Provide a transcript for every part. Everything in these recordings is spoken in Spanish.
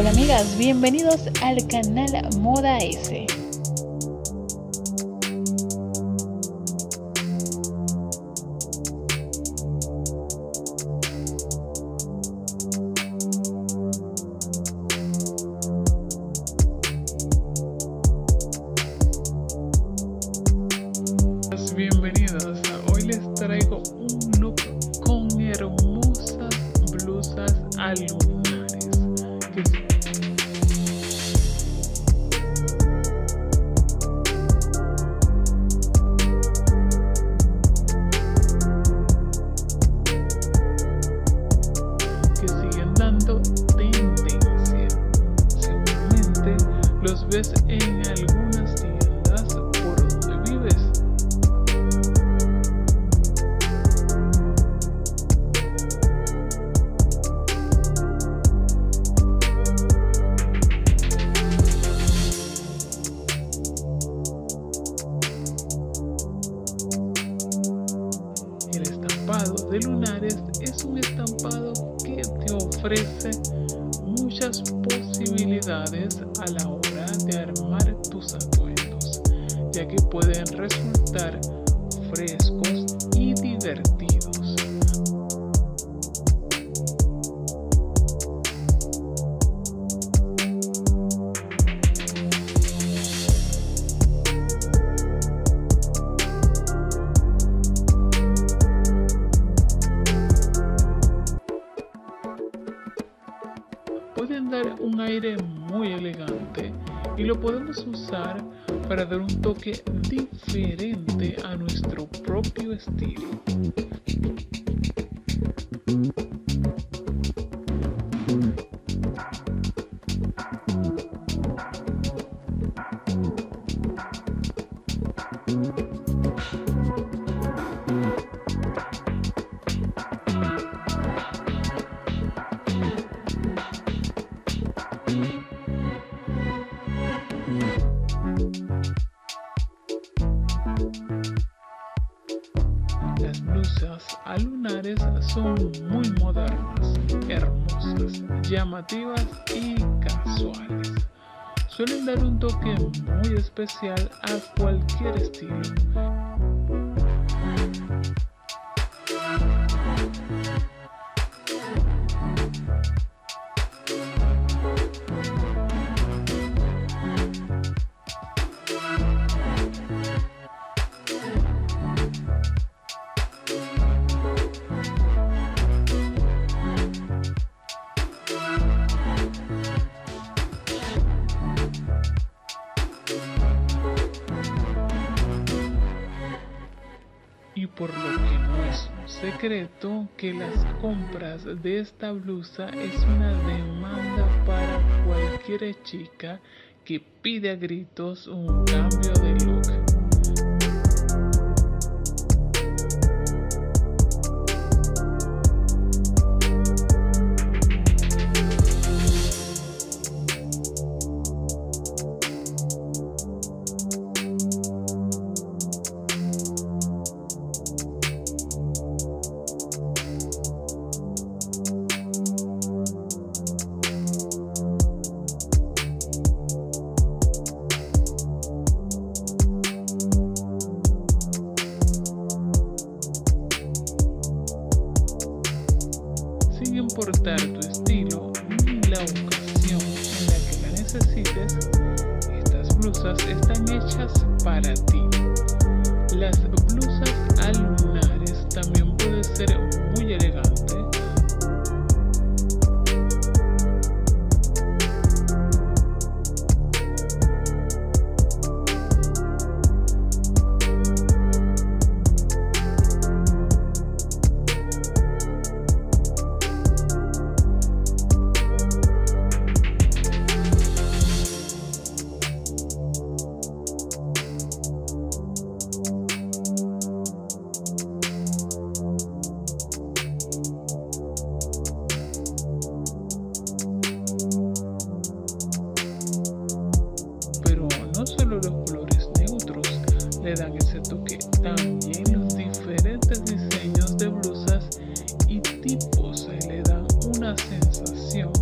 Hola amigas, bienvenidos al canal Moda S. Bienvenidos, hoy les traigo un look con hermosas blusas alunares. Ves en algunas tiendas por donde vives. El estampado de lunares es un estampado que te ofrece muchas posibilidades a la hora de armar tus atuendos, ya que pueden resultar frescos y divertidos. Un aire muy elegante y lo podemos usar para dar un toque diferente a nuestro propio estilo. Las blusas alunares son muy modernas, hermosas, llamativas y casuales. Suelen dar un toque muy especial a cualquier estilo. Secreto que las compras de esta blusa es una demanda para cualquier chica que pide a gritos un cambio de look. Están hechas para ti. Las blusas alunares también puede ser dan ese toque, también los diferentes diseños de blusas y tipos le dan una sensación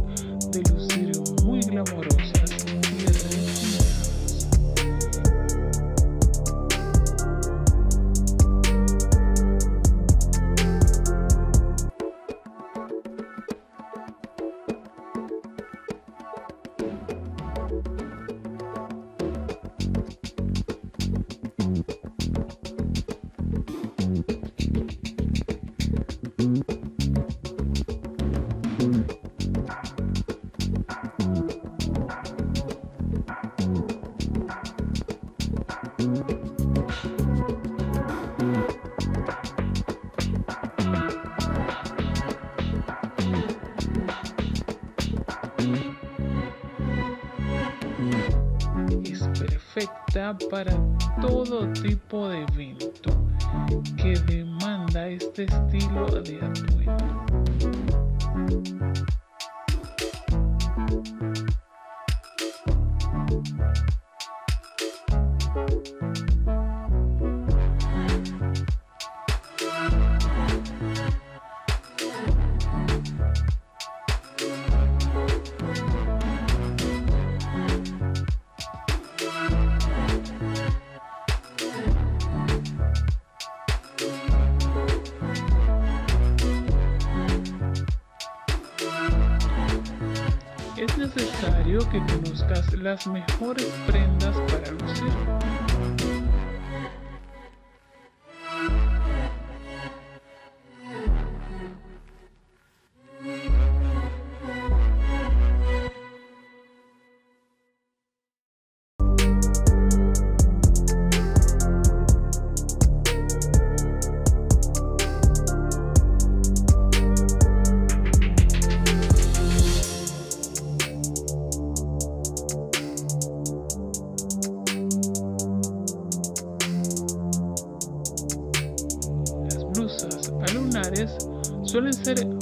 para todo tipo de evento. Que demanda este estilo de atuendo. Que conozcas las mejores prendas para lucir. Suelen ser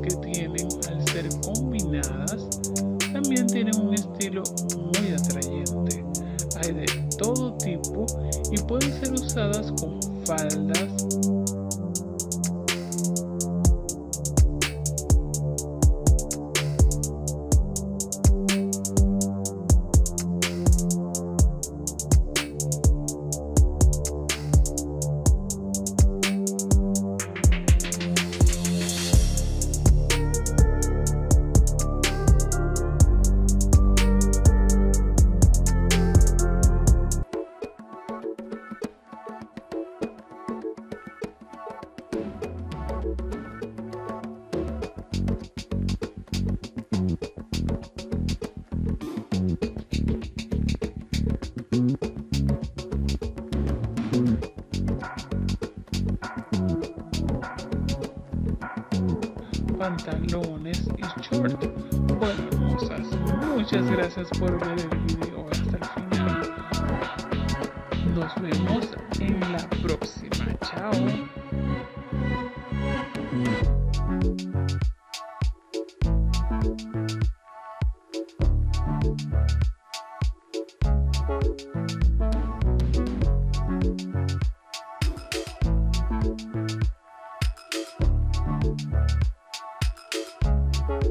que tienen al ser combinadas, también tienen un estilo muy atrayente. Hay de todo tipo y pueden ser usadas con faldas, pantalones y short. Bueno, muchas gracias por ver el video hasta el final. Nos vemos en la próxima. Chao.